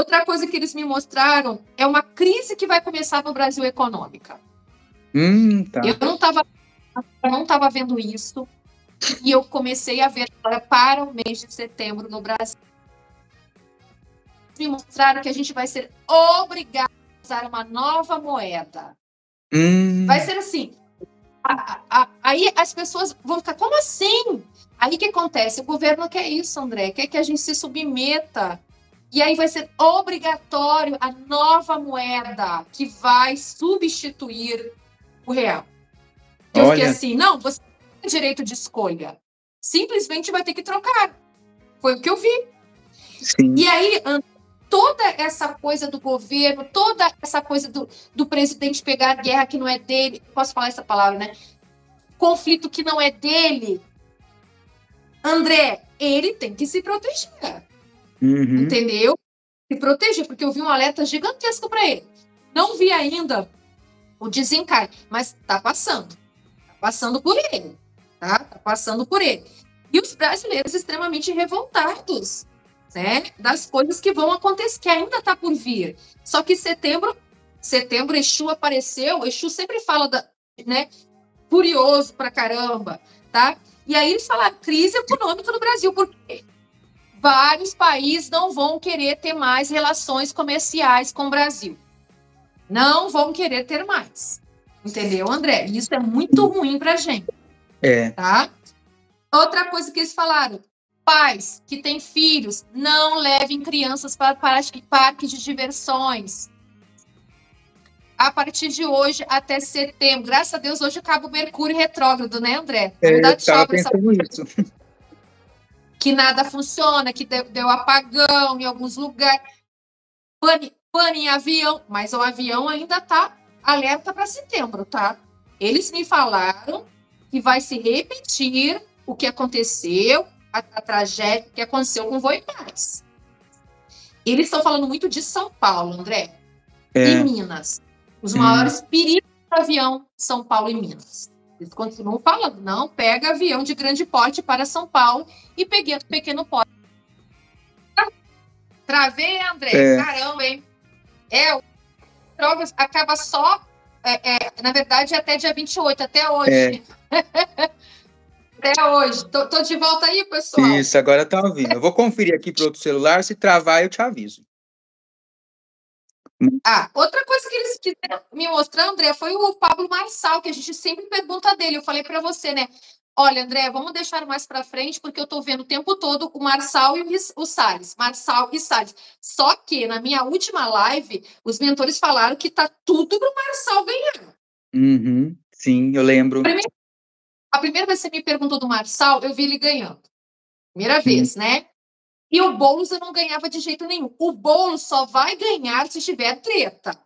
Outra coisa que eles me mostraram é uma crise que vai começar no Brasil econômica. Hum, tá. Eu não estava não estava vendo isso e eu comecei a ver agora para o mês de setembro no Brasil. Me mostraram que a gente vai ser obrigado a usar uma nova moeda. Hum, Vai ser assim. A- a- aí as pessoas vão ficar, como assim? Aí o que acontece? O governo quer isso, André, quer que a gente se submeta. E aí vai ser obrigatório a nova moeda que vai substituir o real. Eu fiquei Olha. assim, não, você não tem direito de escolha. Simplesmente vai ter que trocar. Foi o que eu vi. sim. E aí, toda essa coisa do governo, toda essa coisa do, do presidente pegar a guerra que não é dele, posso falar essa palavra, né? Conflito que não é dele. André, ele tem que se proteger, Uhum. entendeu? Se proteger, porque eu vi um alerta gigantesco para ele. Não vi ainda o desencarne, mas tá passando. Tá passando por ele, tá? Tá passando por ele. E os brasileiros extremamente revoltados, né? Das coisas que vão acontecer, que ainda tá por vir. Só que setembro, setembro, Exu apareceu, Exu sempre fala da, né? Furioso pra caramba, tá? E aí eles falaram crise econômica no Brasil, porque vários países não vão querer ter mais relações comerciais com o Brasil. Não vão querer ter mais. Entendeu, André? Isso é muito ruim pra gente É. tá? Outra coisa que eles falaram: pais que têm filhos, não levem crianças para, para parques de diversões. A partir de hoje até setembro, graças a Deus, hoje acaba o Mercúrio retrógrado, né, André? É, eu tava pensando nisso. Que nada funciona, que deu, deu apagão em alguns lugares, pane, pane em avião, mas o avião ainda tá alerta para setembro, tá? Eles me falaram que vai se repetir o que aconteceu, a, a tragédia que aconteceu com o Voe Paz. Eles estão falando muito de São Paulo, André, É. e Minas. Os Hum. maiores perigos do avião, São Paulo e Minas. Eles continuam falando, não pega avião de grande porte para São Paulo e peguei pequeno porte. Travei, André. É. Caramba, hein? É, o Drogas acaba só, é, é, na verdade, até dia 28, até hoje. até hoje. Tô, tô de volta aí, pessoal. Isso, agora tá ouvindo. Eu vou conferir aqui pro outro celular, se travar eu te aviso. Ah, outra coisa que eles quiseram me mostrar, André, foi o Pablo Marçal, que a gente sempre pergunta dele. Eu falei para você, né? Olha, André, vamos deixar mais para frente, porque eu tô vendo o tempo todo o Marçal e o, Salles. Marçal e Salles. Só que na minha última live, os mentores falaram que tá tudo pro Marçal ganhar. Uhum. Sim, eu lembro. A primeira vez que você me perguntou do Marçal, eu vi ele ganhando. Primeira vez, né? E o Boulos eu não ganhava de jeito nenhum. O Boulos só vai ganhar se tiver treta.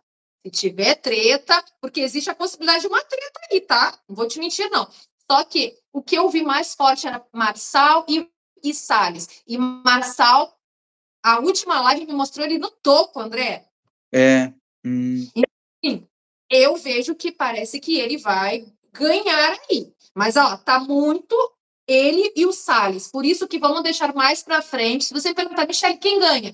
Se tiver treta, porque existe a possibilidade de uma treta aí, tá? Não vou te mentir, não. Só que o que eu vi mais forte era Marçal e, e Salles. E Marçal, a última live me mostrou ele no topo, André. É. Hum, eu vejo que parece que ele vai ganhar aí. Mas, ó, tá muito ele e o Salles. Por isso que vamos deixar mais para frente. Se você perguntar, Michelle, quem ganha?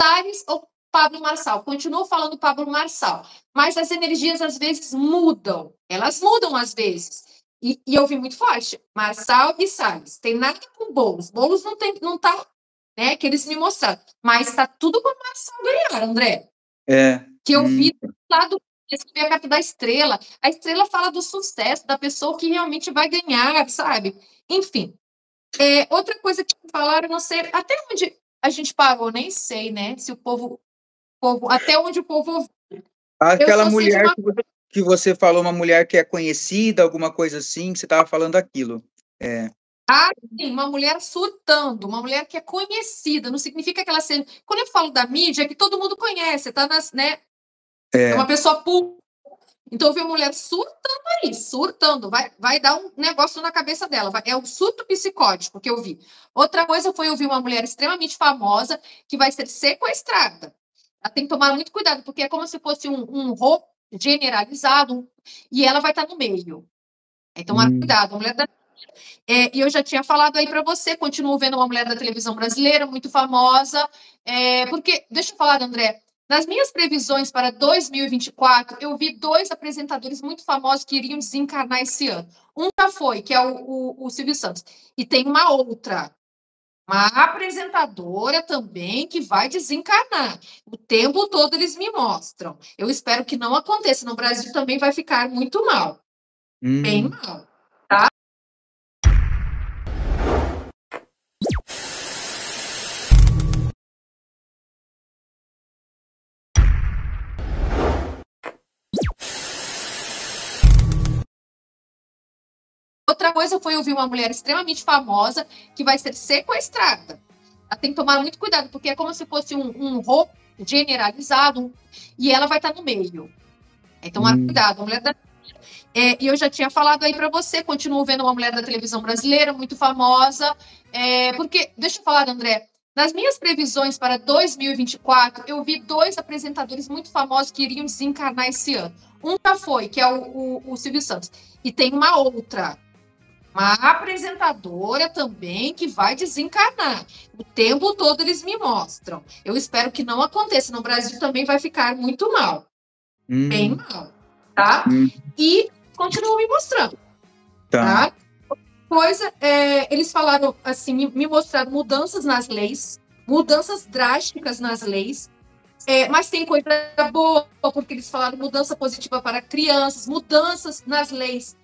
Salles ou Pablo Marçal? Continuo falando Pablo Marçal. Mas as energias às vezes mudam. Elas mudam às vezes. E, e eu vi muito forte. Marçal e Salles. Tem nada com Boulos. Boulos não, tem, não tá, né? Que eles me mostraram. Mas tá tudo para Marçal ganhar, André é. que eu Hum. vi do lado escrevi a carta da estrela. A estrela fala do sucesso, da pessoa que realmente vai ganhar, sabe? Enfim. É, outra coisa que falaram, não sei até onde a gente parou, nem sei, né? Se o povo, povo até onde o povo ouviu. Aquela mulher uma que você, que você falou, uma mulher que é conhecida, alguma coisa assim, que você tava falando aquilo. É. Sim, uma mulher surtando, uma mulher que é conhecida, não significa que ela seja. Quando eu falo da mídia, é que todo mundo conhece, tá nas, né? É. É uma pessoa pública. Então, eu vi uma mulher surtando aí, surtando. Vai, vai dar um negócio na cabeça dela. vai- é o surto psicótico que eu vi. Outra coisa foi eu vi uma mulher extremamente famosa que vai ser sequestrada. Ela tem que tomar muito cuidado, porque é como se fosse um, um roubo generalizado e ela vai estar no meio. Então, Hum. cuidado. A mulher da É, e eu já tinha falado aí para você, continuo vendo uma mulher da televisão brasileira, muito famosa, é, porque, deixa eu falar, André, nas minhas previsões para 2024, eu vi dois apresentadores muito famosos que iriam desencarnar esse ano. Um já foi, que é o, o, o Silvio Santos, e tem uma outra, uma apresentadora também que vai desencarnar. O tempo todo eles me mostram. Eu espero que não aconteça. No Brasil também vai ficar muito mal. Hum. Bem mal. Outra coisa foi ouvir uma mulher extremamente famosa que vai ser sequestrada. Ela tem que tomar muito cuidado, porque é como se fosse um, um roubo generalizado e ela vai estar no meio. Então, hum. cuidado. A mulher da... É, e eu já tinha falado aí para você, continuo vendo uma mulher da televisão brasileira muito famosa, é, porque, deixa eu falar, André, nas minhas previsões para 2024, eu vi dois apresentadores muito famosos que iriam desencarnar esse ano. Um já foi, que é o, o, o Silvio Santos, e tem uma outra, uma apresentadora também que vai desencarnar. O tempo todo eles me mostram. Eu espero que não aconteça. No Brasil também vai ficar muito mal. Hum. Bem mal. Tá? Hum. E continuam me mostrando. Tá. tá? Coisa, é, eles falaram assim, me, me mostraram mudanças nas leis, mudanças drásticas nas leis, é, mas tem coisa boa, porque eles falaram mudança positiva para crianças, mudanças nas leis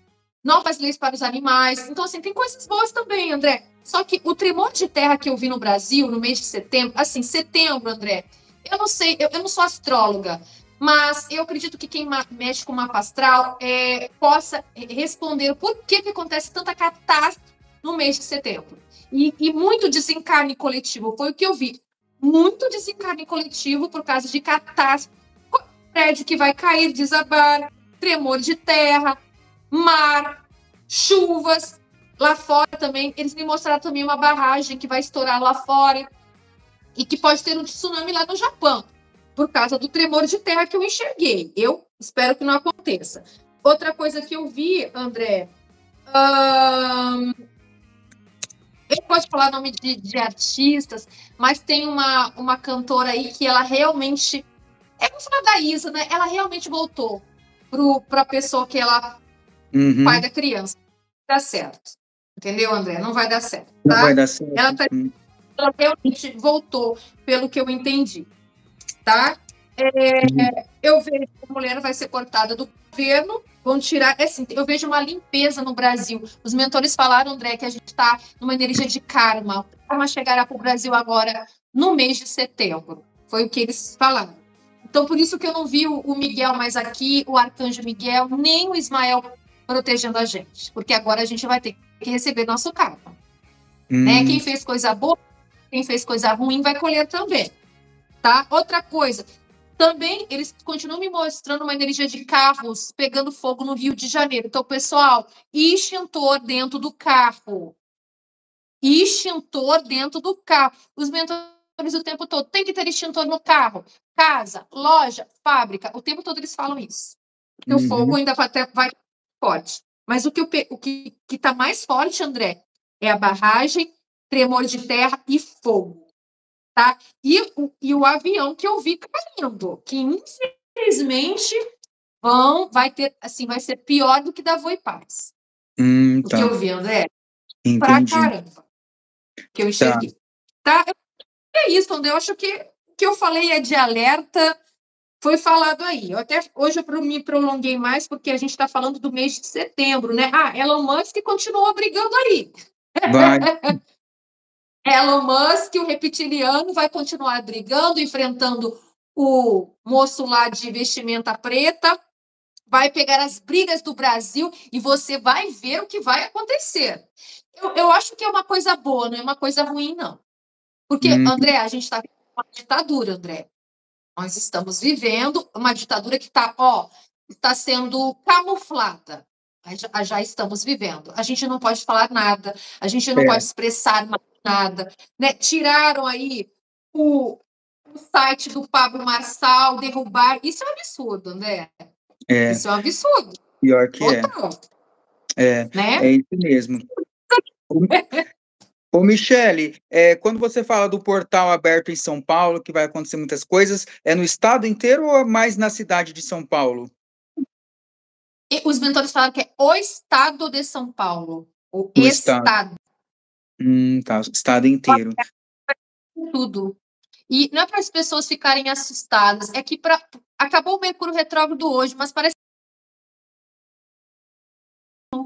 novas leis para os animais. Então, assim, tem coisas boas também, André. Só que o tremor de terra que eu vi no Brasil no mês de setembro, assim, setembro, André, eu não sei, eu, eu não sou astróloga, mas eu acredito que quem mexe com mapa astral é, possa responder por que, que acontece tanta catástrofe no mês de setembro. E, e muito desencarne coletivo, foi o que eu vi. Muito desencarne coletivo por causa de catástrofe. Prédio que vai cair, desabar, tremor de terra, mar, chuvas. Lá fora também, eles me mostraram também uma barragem que vai estourar lá fora e que pode ter um tsunami lá no Japão, por causa do tremor de terra que eu enxerguei. Eu espero que não aconteça. Outra coisa que eu vi, André, hum, eu posso falar nome de, de, artistas, mas tem uma, uma cantora aí que ela realmente. É como falar da Isa, né? Ela realmente voltou para a pessoa que ela uhum. pai da criança. Dá certo. Entendeu, André? Não vai dar certo. Tá? Não vai dar certo. Ela, tá, uhum. ela realmente voltou, pelo que eu entendi. Tá? É, uhum. Eu vejo que a mulher vai ser cortada do governo, vão tirar. É assim, eu vejo uma limpeza no Brasil. Os mentores falaram, André, que a gente está numa energia de karma. O karma chegará para o Brasil agora no mês de setembro. Foi o que eles falaram. Então, por isso que eu não vi o Miguel mais aqui, o Arcanjo Miguel, nem o Ismael protegendo a gente, porque agora a gente vai ter que receber nosso karma. Hum. Né? Quem fez coisa boa, quem fez coisa ruim vai colher também. Tá? Outra coisa, também eles continuam me mostrando uma energia de carros pegando fogo no Rio de Janeiro. Então, pessoal, extintor dentro do carro. Extintor dentro do carro. Os mentores o tempo todo tem que ter extintor no carro. Casa, loja, fábrica, o tempo todo eles falam isso. Porque uhum. o fogo ainda vai, vai forte. Mas o que o que está mais forte, André, é a barragem, tremor de terra e fogo. Tá? E, o, e o avião que eu vi caindo, que infelizmente vão, vai ter, assim, vai ser pior do que da Voi Paz. Hum, tá. O que eu vi, André? Entendi. Pra caramba. Que eu enxerguei. Tá? tá? É isso, André. Eu acho que o que eu falei é de alerta foi falado aí. Eu até hoje eu me prolonguei mais porque a gente está falando do mês de setembro, né? Ah, Elon Musk continuou brigando aí. Vai. Elon Musk, o reptiliano, vai continuar brigando, enfrentando o moço lá de vestimenta preta, vai pegar as brigas do Brasil e você vai ver o que vai acontecer. Eu, eu acho que é uma coisa boa, não é uma coisa ruim, não. Porque, hum. André, a gente está com uma ditadura, André. Nós estamos vivendo uma ditadura que está, ó, está sendo camuflada. Já, já, estamos vivendo. A gente não pode falar nada, a gente não é. pode expressar nada. Né? Tiraram aí o, o site do Pablo Marçal, derrubar. Isso é um absurdo, né? É. Isso é um absurdo. Pior que é. é. Né? É isso mesmo. Ô, Michele, é, quando você fala do portal aberto em São Paulo, que vai acontecer muitas coisas, é no estado inteiro ou mais na cidade de São Paulo? E os mentores falaram que é o estado de São Paulo. O, O estado. estado. Hum, tá, o estado inteiro. Tudo. E não é para as pessoas ficarem assustadas, é que pra, acabou o Mercúrio retrógrado hoje, mas parece que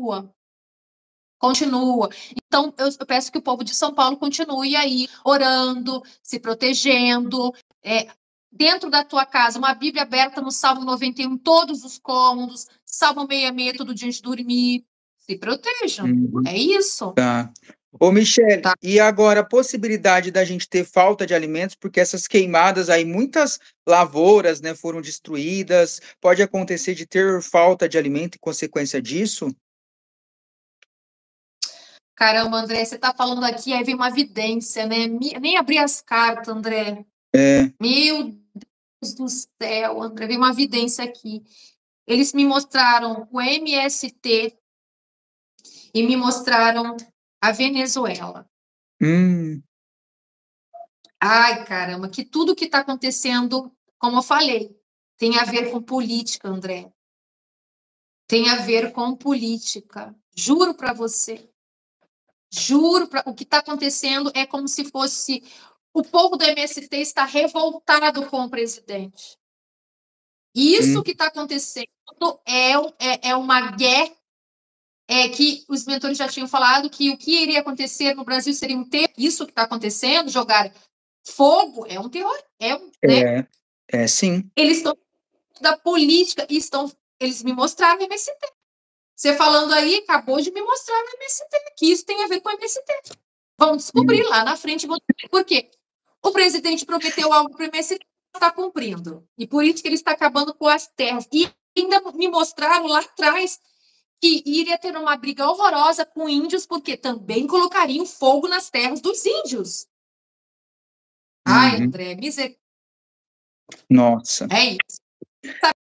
continua. Então, eu, eu peço que o povo de São Paulo continue aí orando, se protegendo. é, dentro da tua casa, uma Bíblia aberta no Salmo 91, todos os cômodos, Salmo 66, todo dia de dormir. Se protejam. Uhum. É isso. Tá. Ô, Michele, Tá. e agora a possibilidade da gente ter falta de alimentos, porque essas queimadas aí, muitas lavouras, né, foram destruídas, pode acontecer de ter falta de alimento em consequência disso? Caramba, André, você tá falando aqui, aí vem uma evidência, né? Nem abri as cartas, André. É, Meu Deus do céu, André, vem uma evidência aqui. Eles me mostraram o MST e me mostraram a Venezuela. hum, Ai, caramba, que tudo que está acontecendo, como eu falei, tem a ver com política, André. Tem a ver com política. Juro para você. Juro, pra, o que está acontecendo é como se fosse o povo do MST está revoltado com o presidente. Isso Hum. que está acontecendo é, é, é uma guerra é, que os mentores já tinham falado que o que iria acontecer no Brasil seria um terror. Isso que está acontecendo, jogar fogo, é um terror. É um, né? é, é sim. Eles estão da política e estão. Eles me mostraram no MST. Você falando aí, acabou de me mostrar no MST que isso tem a ver com o MST. Vão descobrir lá na frente. Por quê? O presidente prometeu algo para o MST está cumprindo. E por isso que ele está acabando com as terras. E ainda me mostraram lá atrás que iria ter uma briga horrorosa com índios, porque também colocariam fogo nas terras dos índios. Ai, Uhum. André, miser... Nossa. é isso.